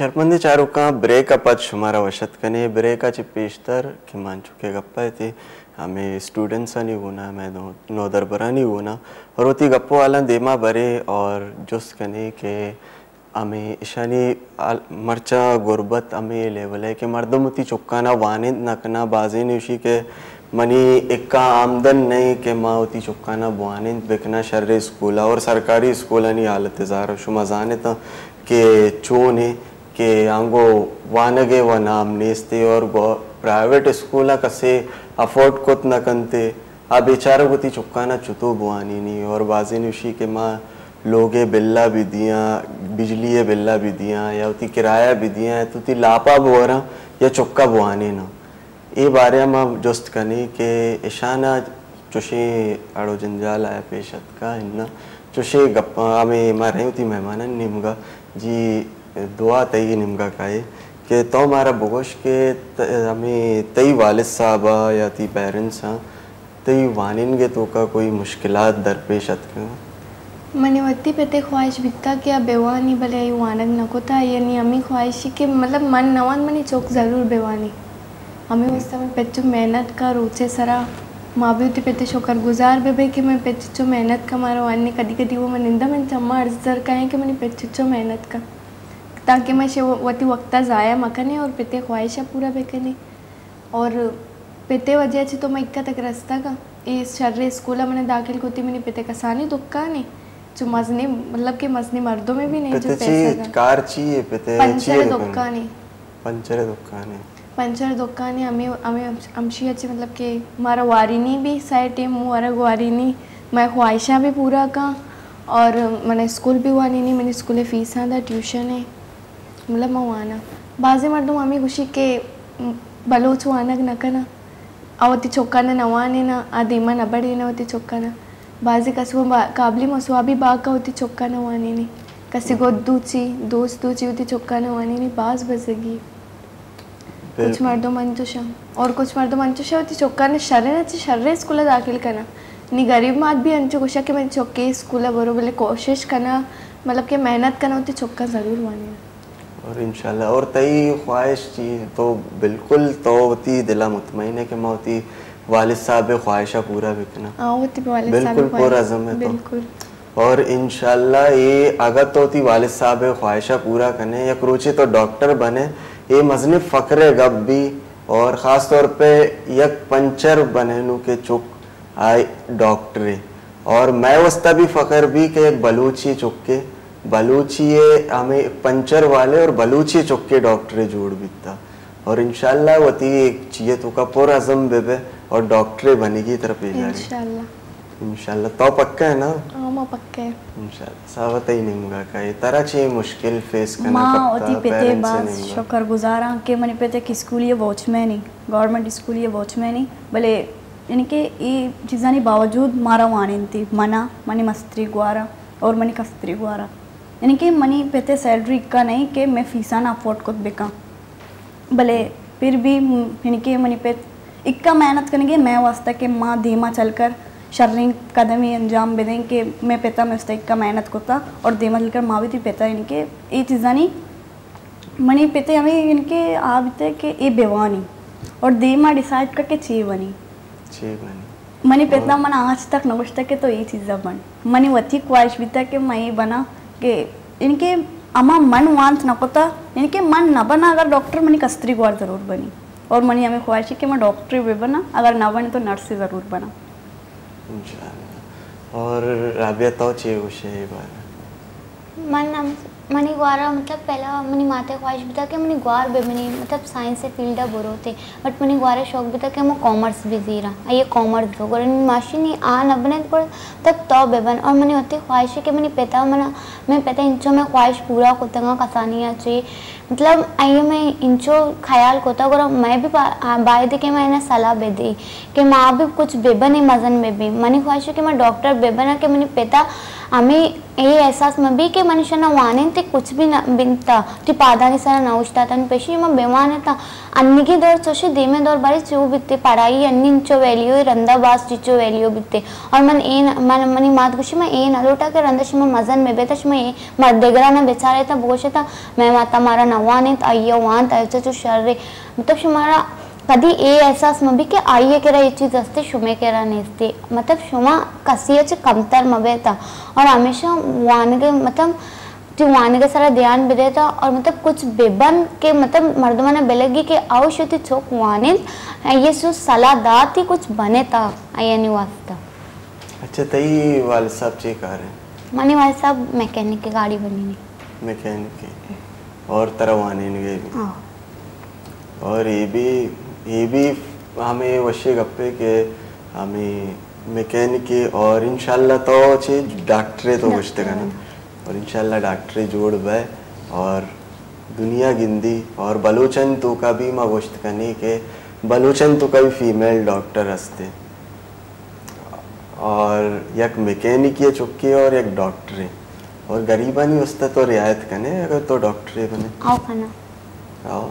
शर्मंदी का break शुमारा वशत break अच पेशतर कि मान चुके गप्पा थे हमें स्टूडेंट्स नहीं होना, मैं नौदर बरा नहीं होना। और वो गप्पो वाला देमा बरे और जुस कने के हमें ईशानी मर्चा गुर्बत हमें लेवल है कि मर्दमती चुक्काना वानिंद नकना बाजी निशी के। मनी इक्का आमदन नहीं के माँ होती चुक्काना बुआनिंद बिकना शर्र स्कूल और सरकारी स्कूल नहीं हालत जार शुमा जाने तो के चूने के आंगो वानगे व नाम नेस्ते और प्राइवेट स्कूल कसे अफोर्ड कुत न आ बेचारा को गुती चुक्काना चुतो बुआनी नहीं और बाजी निशी के माँ लोगे बिल्ला भी दिया बिजली है बिल्ला भी दिया, या उती किराया भी दिया है तो ती लापा बोरा या चुक्का बुआने ना। ये बारे में जुस्त कनी के ईशाना चुशे अड़ो जंजाल आया पेशत का इन्ना। चुशी गप्पा हमें मार थी मेहमान निमगा। जी दुआ तई निमगा काए कि तो हमारा बुगोश के हमें तई वालिद साहब या ती पेरेंट्स हाँ तई वानिन के तो का कोई मुश्किलात दरपेशत का मैंने वत्ती पेते ख्वाहिश बिकता कि अब बेवानी भले आई वानग नको था यानी अम्मी ख्वाहिश कि मतलब मन नवान मनी चौक ज़रूर बेवानी। हमें उस समय पेचो मेहनत का रोचे सरा, माँ भी उती पेते शोकर गुजार बे भाई कि मैं पेचो मेहनत का मारो वानी कदी कदी वो मैं निंदा मैं चम्मा अर्जर का है कि मैंने पेचो मेहनत का। ताकि मैं शे वती वक्ता ज़ाया मकने और पेते ख्वाहिशा पूरा बेकने। और पेते वजह से तो मैं इक्का तक रस्ता का। इस शर्रे स्कूल मैंने दाखिल होती मैंने पेते कसानी दुक्का नहीं जो मजनी मतलब कि मजनी मर्दों में भी नहीं जो पैसा कार चाहिए पेते पंचर दुकानी पंचर दुकानी पंचर दुकानी हमें हमें अमशी अच्छी मतलब कि हमारा वारिनी भी साइड टीम हमारा वारिनी। मैं ख्वाहिशा भी पूरा का और मैंने स्कूल भी हुआ नहीं मैंने स्कूल फ़ीस आंदा ट्यूशन है। मतलब मैं आना बाजे मर्दों मम्मी खुशी के बलोच वानक न करना आवती चौका ना नवाने ना न बड़े ना होती चौका ना। बाजी कसो काबली मसवाबी बाग का होती चौका नवानी नहीं कसी को दूची दोस्त दूची होती चौका नवानी नहीं बाज बजेगी। कुछ मर्दों मंचुशा और कुछ मर्दों मंचुशा होती चौका ने शर्रे ना शर्रे स्कूल दाखिल करना। नी गरीब मात भी अंचु कुशा कि मैं चौके स्कूल बरो बोले कोशिश करना मतलब कि मेहनत करना होती चौका ज़रूर मानी और इंशाल्लाह और तई ख्वाहिश चीज़ तो बिल्कुल तो होती दिला मुतमईन है कि मैं होती वालिद साहब ख्वाहिशा पूरा बिकना बिल्कुल पूरा अजम है तो। और इनशाला ये अगर तो थी वालिद साहब ख्वाहिशा पूरा करने या क्रोचे तो डॉक्टर बने ये मजन फ़ख्र गब भी और ख़ास तौर पे यक पंचर बने नु के चुक आए डॉक्टरे। और मैं वस्ता भी फ़ख्र भी के बलूची चुक के बलूची हमें पंचर वाले और बलूची चुक के डॉक्टरे जोड़ बीता और इनशाला वती एक चाहिए तो का पूरा अजम बेबे और डॉक्टरे बनेगी तरफ़ ले इंशाल्लाह। इंशाल्लाह। तो पक्का है ना? हाँ पक्का है। इंशाल्लाह। सावत ही निमगा का ये। तरह चे मुश्किल फेस करना माँ ओती पेते बस शुक्र गुजारा के मने पेते कि स्कूल ये वॉचमैन ही गवर्नमेंट स्कूल ये वॉचमैन ही। भले यानी कि ये चीज़ानी बावजूद मारा वाणी थी मना मनी मस्त्री गुआरा और मनी कस्त्री गुआरा। यानी कि मनी पेते सैलरी का नहीं कि मैं फीसा ना अफोर्ड खुद बिका भले फिर भी यानी कि मनी पे इक्का मेहनत करेंगे मैं वास्ता के माँ धीमा चलकर शर्रिंग कदम ही अंजाम बेदें कि मैं पेता मैं उसका इक्का मेहनत करता और धीमा चलकर माँ भी थी पेता यानी कि ये चीज़ा नहीं। मनी पेते हमें इनके आते कि ये बेवानी और धीमा डिसाइड करके ची बनी। बनी। मनी पेतना मन आज तक नवश तक के तो ये चीज़ा बन। मनी वथी ख्वाहिश भी था कि मैं ये बना। कि इनके अमा मन वांत नकोता इनके मन न बना अगर डॉक्टर मनी कस्त्री ग्वार ज़रूर बनी। और मनी हमें ख्वाहिश है कि मैं डॉक्टर भी बना अगर ना बने तो नर्स ही ज़रूर बना। और राबिया तो चाहिए बार मन मनी ग्वारा मतलब पहला मनी माता ख्वाहिश भी था कि मनी ग्वार भी मनी मतलब साइंस से फ़ील्ड बुरो थे बट मनी ग्वारे शौक भी था कि मैं कॉमर्स भी जी रहा ये कॉमर्स दो और माशी नहीं आ न बने तो तब तो बेबन और मनी होती ख्वाहिश है कि मनी पेता मना, मैं पेता इंचो में ख्वाहिश पूरा कोतंगा कसानी अच्छी मतलब आइए मैं इंचो ख्याल कोता और मैं भी बाय दे के मैं इन्हें सलाह बे दी, कि माँ भी कुछ बेबन ही मजन में भी। मनी ख्वाहिश है कि मैं डॉक्टर बेबन है कि मनी पेता हमें ये एहसास में भी कि मनुष्य वाने ते कुछ भी बिनता। ती पादानी सारा ना उठता बेमान अन्नी दौर चोशे धीमे दौर बारी चो बीते पढ़ाई, अन्नी इंचो वैल्यू रंधा बास चिचो वैल्यू बीते। और मन ए मन, मनी मात कुछ मैं ए ना लोटा के रंधा शिमा मजन में बेता शिमा ए मत देगरा ना बेचारे था बोशे था मैं माता मारा ना वाने, ता आइयो वान, ता ऐसा चो शर्रे। मतलब शिमारा के आइए केरा ये चीज़ असते शुमे केरा नेस्ते मतलब शुमा कसियच कमतर मबेता और हमेशा वानगे मतलब जो वानगे सारा ध्यान बिदेता और मतलब कुछ बेबन के मतलब मर्दमा ने बेलेगी के आवश्यति चोक वानिन ये सु सलाह दाती कुछ बने था आया नहीं वास्ता अच्छा तई वाले साहब चे कार है मनी वाले साहब मैकेनिक की गाड़ी बनी नहीं मैकेनिक की। और तरह आने नहीं भी? हाँ। और ये भी ये भी हमें वश्य गप्पे के हमें मैकेनिक और इंशाल्लाह तो छे डॉक्टरे तो वश्ते का ना और इंशाल्लाह डॉक्टरे जोड़ बे और दुनिया गिंदी और बलोचन तो का भी माँ वश्त करने के बलोचन तो का भी फीमेल डॉक्टर हँसते। और एक मैकेनिक ये चुक्की और एक डॉक्टर और गरीबा नहीं उससे तो रियायत करने अगर तो डॉक्टर बने। आओ खाना। आओ।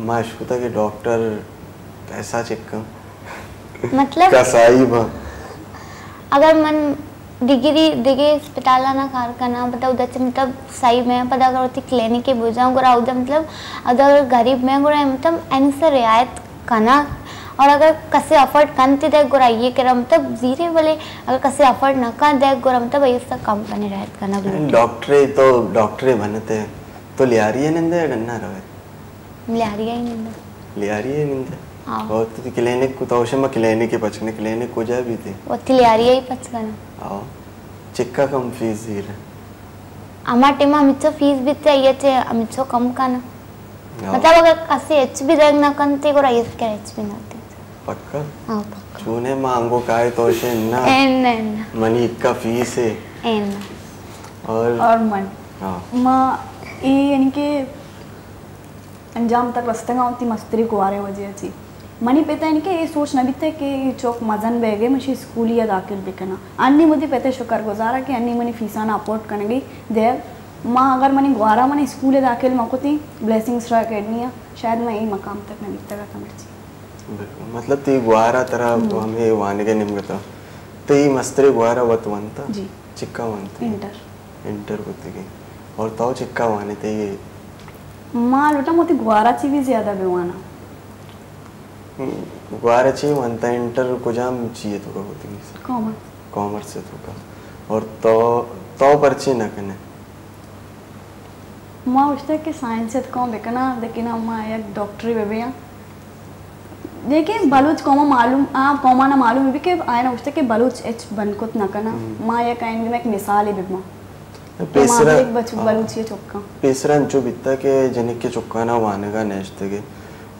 माशूता के डॉक्टर कैसा चिक्कम मतलब कसाई बा अगर मन डिग्री दिगे अस्पताल ना कार करना पता उधर से मतलब सही में पता अगर उतनी क्लिनिक के बुझाऊँ गुरा उधर मतलब अगर गरीब में गुरा मतलब एन से रियायत करना और अगर कसे अफोर्ड करते देख गुरा ये करा मतलब जीरे वाले अगर कसे अफोर्ड न कर देख गुरा मतलब ये सब कम करने रियायत करना डॉक्टर तो डॉक्टर बनते तो लियारी है निंदे गन्ना रहे ही नहीं लियारी निंदे। और तो क्लिनिक को तो मैं क्लिनिक के पचने क्लिनिक को जा भी थी वो लिहारिया ही पच करना आओ। चिक्का कम फ़ीस दी रहे। हमारे टीम अमित फ़ीस भी चाहिए थे अमित कम करना आओ, मतलब अगर कसे एच भी देख ना करते गुरा ये क्या एच भी ना थे। पक्का? हाँ पक्का। चूने मांगो काय तो ना। एन एन। मनी का फ़ीस है। एन। और? और मन। हाँ। माँ ये यानी कि तक थी मनी पेता इनके ये सोच न बीते कि ये चौक मजन बेगे मुझे स्कूल या दाखिल बिकना अन्नी मुझे पेते शुक्र गुजारा कि अन्नी मनी फीसा ना अपोर्ट करने गई। देव माँ अगर मनी ग्वारा मनी स्कूल दाखिल मकोती ब्लेसिंग्स रा अकेडमी शायद मैं यही मकाम तक न बीतगा समझती बिल्कुल मतलब ती गुआरा तरह हमें वानगे निम्गता ती। मस्तरे गुआरा वतवंता जी। चिक्का वंती। इंटर। इंटर होती और तो चिक्का वाने ते ये माँ लुटा मोती ग्वारा ची भी ज़्यादा बेवाना। गुआरा चाहिए वंता इंटर को जाम चाहिए तो का होती है कॉमर्स। कॉमर्स से तो का और तो तो पर्ची न कने माँ उसते कि साइंस से कौन बेकना लेकिन अम्मा एक डॉक्टरी बेबिया देखिए बलूच कौमा मालूम आ कौमा ना मालूम है भी कि आयना उसते कि बलूच एच बनकुत न करना। माँ ये काइन में एक मिसाल है बिमा जनिक के चुक्का ना वाने का नेश्ते के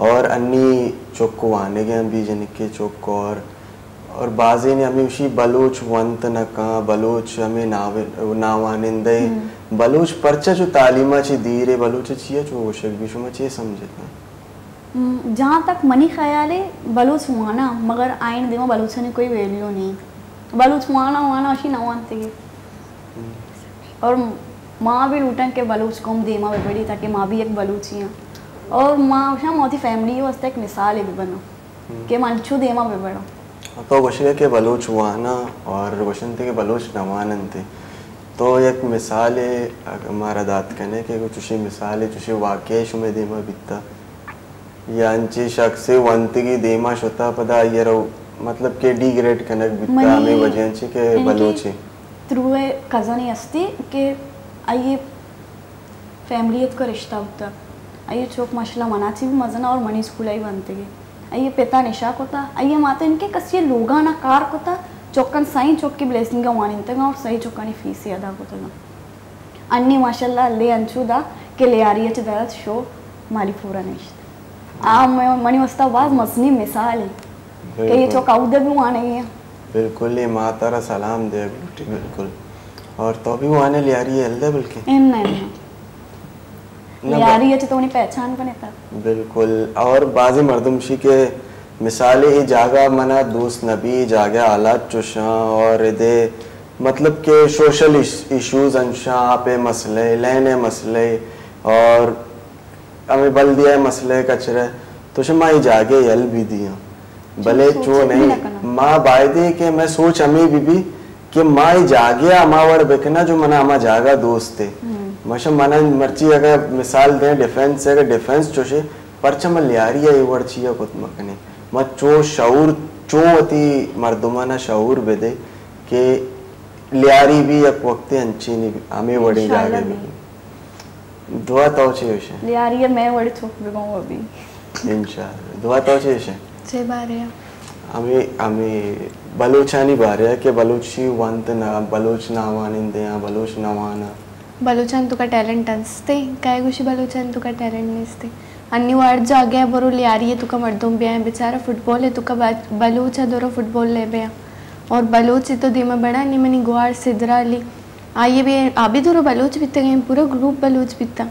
और अन्नी चुक्को वाने के भी जनिक के चुक्क और और बाजे ने हमें उसी बलूच वंत न का बलूच हमें नावे नावानिंदे बलूच परचा जो तालीमा ची दी रे बलूच चिया जो वशक भी शुमा ची समझता हम्म, जहाँ तक मनी ख्याल है बलूच हुआना मगर आइन दिमा बलूच ने कोई वैल्यू नहीं। बलूच हुआना हुआना अशी नवानते के। और माँ भी लूटन के बलूच कम देमा में बड़ी ताकि माँ भी एक बलूची है और माँ उशा मोती फैमिली वास्ते एक मिसाल है भी बनो कि मंचू देमा में बड़ो तो वशक के बलूच वाना और वशंते के बलूच नवानन थे। तो एक मिसाल है हमारा दात कहने के कुछ उसी मिसाल है चुशी वाकई शुमे देमा बित्ता यांची शख्स वंतगी देमा शोता पदा ये मतलब के डी ग्रेड कनक बित्ता हमें वजहची के बलूची थ्रू ए कज़न ही असती कि आइए फैमिलीत का रिश्ता होता। आइए चोक माशाल्लाह मनाची भी मजना और मनी स्कूल आई बनते गए। आइए पिता निशाक होता आइए माता इनके कसी लोगा ना कार होता चौकन सही चौक की ब्लेसिंग का वाणी तक और सही चौकानी फ़ीस ही अदा होता अन्नी माशाल्लाह ले अंचुदा के ले आ रही है दरत शो मारी पूरा निश्त आ मनी वस्ता बाज मसनी मिसाल है। कि ये चौक आउदे भी वहाँ नहीं है। बिल्कुल ये माँ तारा सलाम दे गुटी बिल्कुल। और तो भी वाने ले आ रही है हल्दे बल्कि। इन नहीं। ना ले रही है तो उन्हें पहचान बने था बिल्कुल। और बाजी मर्दमशी के मिसाले ही जागा मना दोस्त नबी जागा आलात चुशा और दे। मतलब के सोशल इश्यूज़ अंशा पे मसले लेने मसले और हमें बल दिया है मसले कचरे। तो शमा ही जागे यल भी दिया भले चो नहीं। माँ बायदे के मैं सोच हमें भी भी कि माँ ही जागे अमावड़ बेकना जो मना अमा जागा दोस्त थे मश मना मर्ची अगर मिसाल दें डिफेंस अगर डिफेंस चोशे परचा मैं लियारी है ये वर्ड चिया कुत मकने। मैं चो शऊर चो अति मर्दुमाना शऊर बेदे के लियारी भी एक वक्त अंची नहीं हमें वड़ी जागे भी दुआ तो चाहिए उसे ले आ है मैं बड़ी चुप भी कहूँ अभी। इंशाल्लाह। दुआ तो चाहिए उसे से बारे आम्ही आम्ही बलूचानी भार्या के बलूची वंत ना बलूच नावानिंदे बलूच नावाना. बलूचान तुका टॅलेंट असते काय गोष्टी बलूचान तुका टॅलेंट नसते. आणि वाट जाग्या बरोबर यारी आहे तुका मर्दूम बिया बेचारा फुटबॉल है तुका बलूच है दोरो फुटबॉल ले बिया और बलूच ही तो दिमा बड़ा नहीं मनी गुआर सिद्धरा ली आइए भी अभी दोरो बलूच बित्ते गए, पूरा ग्रुप बलूच बित्ता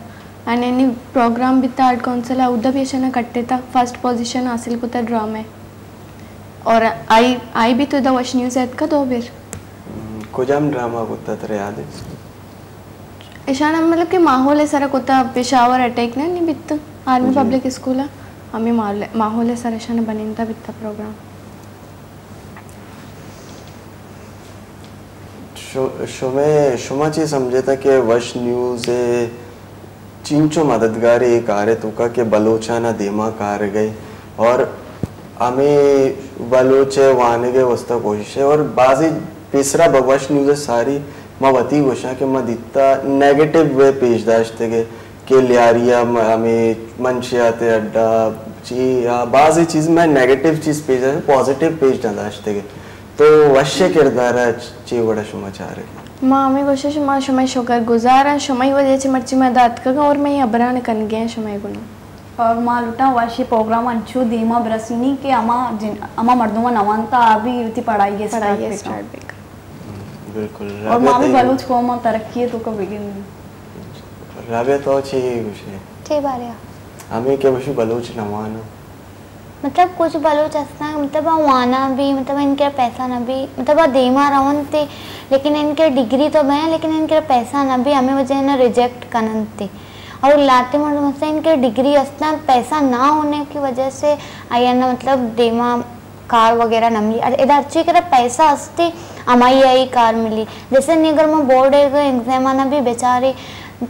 आणि यांनी प्रोग्राम बित्ता आर्ट काउंसिल उद्दा भी अशा कट्टे था. फ़र्स्ट पोजीशन हासिल कुता ड्रॉ में और आई आई भी तो द वॉश न्यूज़ आहेत का दो बेर कुजाम ड्रामा कुत्ता तर याद है? ईशान मतलब कि माहौल है सारा कोता पेशावर अटैक ना नहीं बित्त। आर्मी पब्लिक स्कूल है। हमें माहौल माहौल है सारा ईशान बनिंता बित्ता प्रोग्राम शो- शुमे शुमाची समझे था कि वश न्यूज़ चिंचो मददगार एक आरे तुका के बलोचाना धीमा कार गए। और हमें बलोचे वाने के वस्ता कोशिश है। और बाजी तीसरा बगवश न्यूज़ सारी माँ वती गोशा कि माँ दित्ता नेगेटिव वे पेश दाश्ते के लियारिया, म- हमें मंशियाते अड्डा ची या बाजी चीज़ में नेगेटिव चीज़ पेश है पॉजिटिव पेश ना दाश्ते के। तो वश्य किरदार ची वड़ा शुमा चाह रहे माँ हमें कोशिश माँ, शुमाई शुक्र गुजारा शुमाई वजह से मर्ची मदद का और मैं अबरान कन गया शुमाई गुना और माँ लुटा वाशी प्रोग्राम अंचो धीमा ब्रसीनी के अमा जिन अमा मर्दों में नवानता अभी युति पढ़ाई पढ़ाई है स्टार्ट स्टार्ट बेकर बिल्कुल और माँ भी बलूच को माँ तरक्की है तो का बिगिन तो- राबिया तो ची कुछ है। चे बारे हमें के वशु बलोच नवाना मतलब कुछ बलोच असना मतलब आ वाना भी मतलब इनके पैसा ना भी मतलब आ देमा रवन थे लेकिन इनके डिग्री तो भय लेकिन इनके पैसा ना भी हमें वजह ना रिजेक्ट करन थे और लाते मतलब मतलब इनके डिग्री असना पैसा ना होने की वजह से आया ना मतलब देमा कार वगैरह न मिली। इधर अच्छी करे पैसा असते हमारी आई कार मिली। जैसे नहीं, अगर मैं बोर्ड एग्ज़ाम आना भी बेचारे,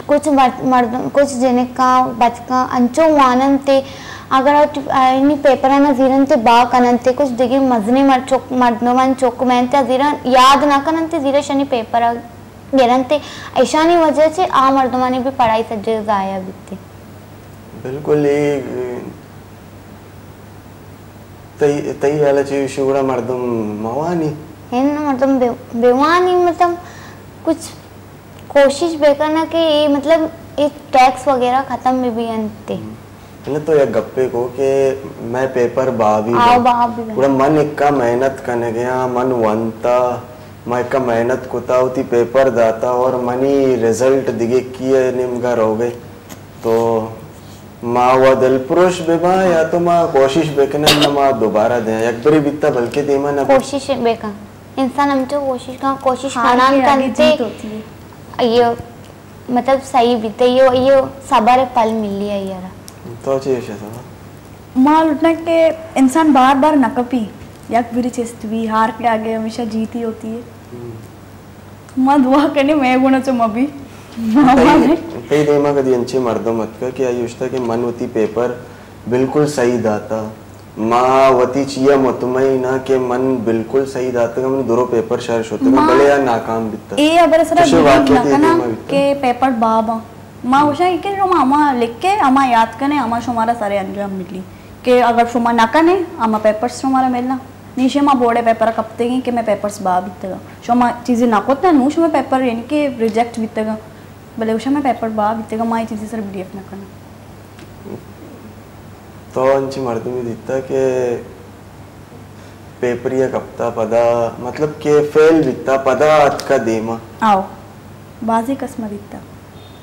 कुछ मर्द, कुछ जने का बचका अंचो वानन ते अगर इन्हीं पेपर ना जीरन ते बा कनन ते कुछ दिगे मजने मर चोक मर्दों मन चोक मैन ते जीरन याद ना कनन ते जीरे शनि पेपर गिरन ते ऐसा नहीं वजह से आ मर्दों ने भी पढ़ाई सज्जे जाया बीते बिल्कुल ये तई तई वाला चीज़ शुगड़ा मर्दम मवानी। है ना मतलब बे- बेवानी मतलब कुछ कोशिश बेकरना कि ये मतलब ये टैक्स वगैरह खत्म भी भी अंते है तो या गप्पे को कि मैं पेपर बावी आओ हूँ। पूरा मन इक्का मेहनत करने गया मन वंता मैं इक्का मेहनत कुता होती पेपर दाता और मनी रिज़ल्ट दिगे किए निमगर हो गए। तो माँ व दिल पुरुष बेबा या तो माँ कोशिश बेकने न माँ दोबारा दे। एक बरी बित्ता बल्कि देमा न। कोशिश बेका इंसान हमसे कोशिश का कोशिश करना करते है। ये मतलब सही बीते ये ये सबर पल मिली है यार। तो चाहिए माँ लुटना के इंसान बार बार नकपी यक बिरी चेस्तवी हार के आगे हमेशा जीत ही होती है। माँ दुआ करनी मैं गुना चो मबी कई देमा कदी अंचे मर्दो मत का कि आयुष्ता के मन होती पेपर बिल्कुल सही दाता। माँ वती चिया मुतमईना के मन बिल्कुल सही दाता। का मन दुरो पेपर शर्श होता माँ- भले या नाकाम बिता ए अगर सरा तुझे ना दे दे मैं। के पेपर बाबा माँ उषा के जो अमा लिख के अमा याद करने अमा शुमारा सारे अंजाम मिली के अगर शुमा ना करने अमा पेपर्स शुमारा मिलना। नीचे माँ बोर्डे पेपर कपते गई कि मैं पेपर्स बा बितेगा शुमा चीज़ें ना कोतना नू शुमा पेपर यानी कि रिजेक्ट बितेगा भले उषा में पेपर बा बितेगा माँ चीज़ें सर बिलीव ना करना। तो अंची मर्द में दिता के पेपर या कप्ता पदा मतलब के फेल बिता पदा अत का देमा आओ बाजी कसम दिता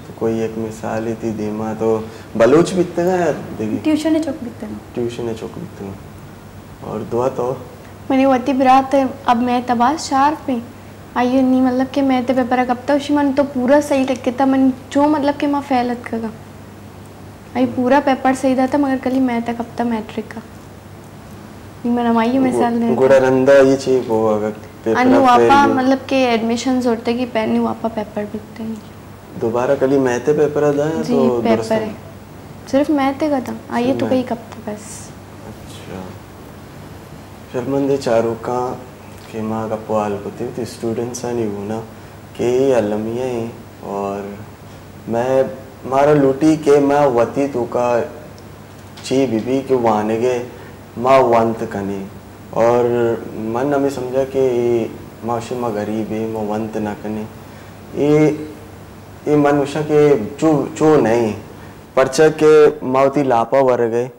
तो कोई एक मिसाल ही थी देमा तो बलूच बितेगा या देखी? ट्यूशन है चौक बितेगा ट्यूशन है चौक बितेगा और दुआ तो मैंने वती बरात अब मैं तबास शार पे आइयो नहीं मतलब कि मैं ते पेपर कब तक उसी मन तो पूरा सही लिखे था मन जो मतलब कि मैं फेलत कगा आई पूरा पेपर सही था था मगर कल मैं तक कब तक मैट्रिक का। नहीं मैं रमाई मिसाल दे गुड़रंदा ये चीज़ वो अगर पेपर अनु वापा मतलब के एडमिशंस होते कि पेन नहीं वापा पेपर बिकते नहीं दोबारा कली मैथे पेपर अदा है जी तो पेपर है। सिर्फ़ मैथ का था आइए तो कहीं कब तक बस। शर्मंदे चारू का माँ का पुआल होती थी स्टूडेंट्स नहीं होना के अलमिया ही और मैं, मारा लूटी के मैं वती तो का ची बीबी के वाने के माँ वंत कनी। और मन हमें समझा कि माँ उसे माँ गरीब है, माँ वंत ना कनी। ये ये मन उषा के चो चो नहीं। परचा के मावती लापा वर गए,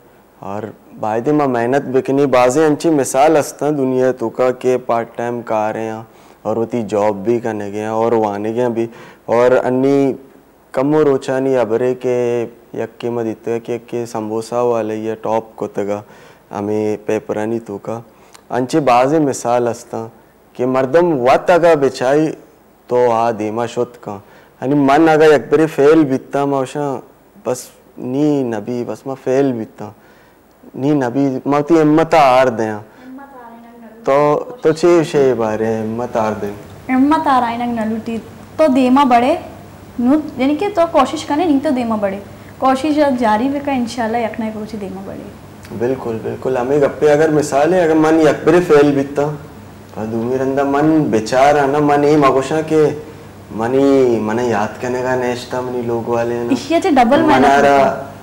और बायदे में मेहनत बिकनी, बाजे अंची मिसाल हस्ता दुनिया तुका के पार्ट टाइम कार हैं और होती जॉब भी करने गए और वाने गए भी। और अन्नी कमो रोचानी अबरे के यक्के मत इतने के के समोसा वाले या टॉप को तगा हमें पेपरानी तुका अंचे बाजे मिसाल हस्ता कि मर्दम वत अगा बिछाई तो आ देमा शुद्ध का। आणि मन अगर एक बारी फेल बित्ता मावशा बस नी नबी, बस मैं फेल बित्ता नी नबी मावती हिम्मत आर दया तो तो चे शे बारे हिम्मत आर दे हिम्मत आ रहा है ना नलूटी तो देमा बड़े। नु यानी कि तो कोशिश करने नहीं तो देमा बड़े। कोशिश जारी का इंशाल्लाह यक ना कुछ देमा बड़े। बिल्कुल बिल्कुल। हमें गप्पे अगर मिसाल है अगर मन एक फेल बित्ता दूमी रंदा मन बेचारा ना। मन ही मगोशा के मनी मन याद करने का नेश्ता मनी लोग वाले ना। डबल मेहनत मनारा होते. मनी पेपर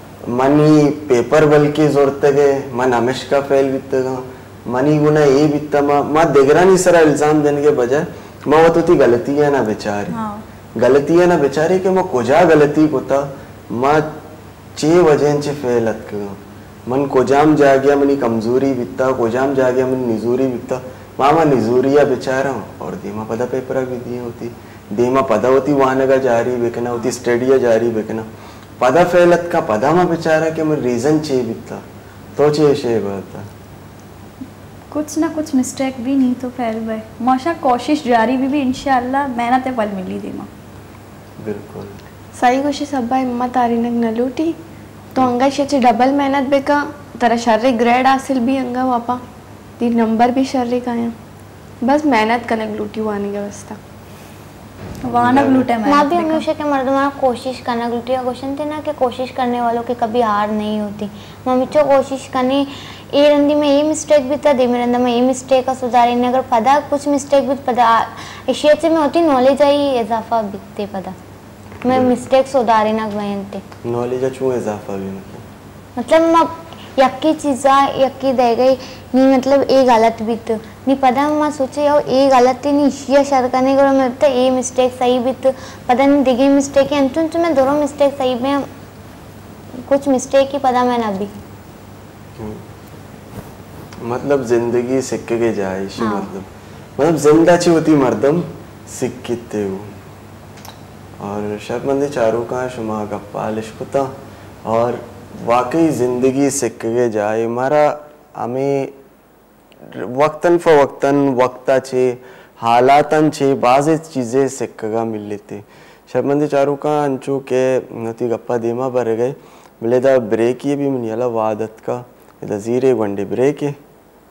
हमेश का फेल बितगा मनी गुना ये बित्ता मा मा देगरा नहीं सरा इल्ज़ाम देने के बजाय मा वो तो ती गलती है ना बेचारी। हाँ। गलती है ना बेचारी के मा कोजा गलती कोता मा चे वजह चे फेल अतका मन कोजाम जा गया मनी कमज़ोरी बित्ता कोजाम जा गया मनी निजूरी बित्ता मामा निजूरिया बेचारा और दीमा पदा पेपर भी दी होती। दीमा पदा होती वाहनगा जारी बेकना होती स्टडिया जारी बेकना का मा बेचारा के मन रीजन चे बित्ता तो चे शे बता कुछ ना कुछ मिस्टेक भी नहीं तो फैल गए माशा कोशिश जारी भी भी इंशाल्लाह मेहनत फल मिली देमा बिल्कुल। सही कोशिश अब्बा हिम्मत आ रही नग न लूटी। तो अंगा शेचे डबल मेहनत बेका तेरा शारीरिक ग्रेड हासिल भी अंगा वापा। ती नंबर भी शारीरिक आया बस मेहनत कनक लूटी वाने के वास्ता वानक लूटे माँ भी हमेशा के मर्दमाना कोशिश करना गुटिया क्वेश्चन थे ना कि कोशिश करने वालों की कभी हार नहीं होती। मम्मी चो कोशिश करनी ए रंदी में ये मिस्टेक भी था दे में रंदा में ये मिस्टेक का सुधार इन्हें अगर पता कुछ मिस्टेक भी पता इशियत से में होती नॉलेज आई इजाफा बिकते पता। मैं मिस्टेक सुधारे ना गए थे नॉलेज चू इजाफा भी मतलब मतलब मैं यक्की चीज़ा यक्की दे गई। नहीं मतलब ए गलत भी तो नहीं पता मैं सोचे यार ए गलत ही नहीं ये शर करने को मैं तो ए मिस्टेक सही भी तो पता नहीं दिगी मिस्टेक है अंतुन तो मैं दोनों मिस्टेक सही में कुछ मिस्टेक ही पता मैं अभी। मतलब ज़िंदगी सिक्क के जाए हाँ। मतलब। मतलब ज़िंदा ची होती मर्दम सिक्क किते हो। और शर्मंदी चारों का शुमा गप्पा लिशकुता और वाकई ज़िंदगी सिक्क के जाए। हमारा हमें वक्तन फ वक्तन वक्ता छे, हालातन छे, बाज़ चीज़ें सिक्का मिल लेते। शर्मंदी चारों का अंचू के नती गप्पा देमा भर गए। बोले दा ब्रेक, ये भी मनियाला वादत का। जीरे वंडे ब्रेक है।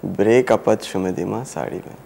ब्रेक अपत शुमे देमा साड़ी में।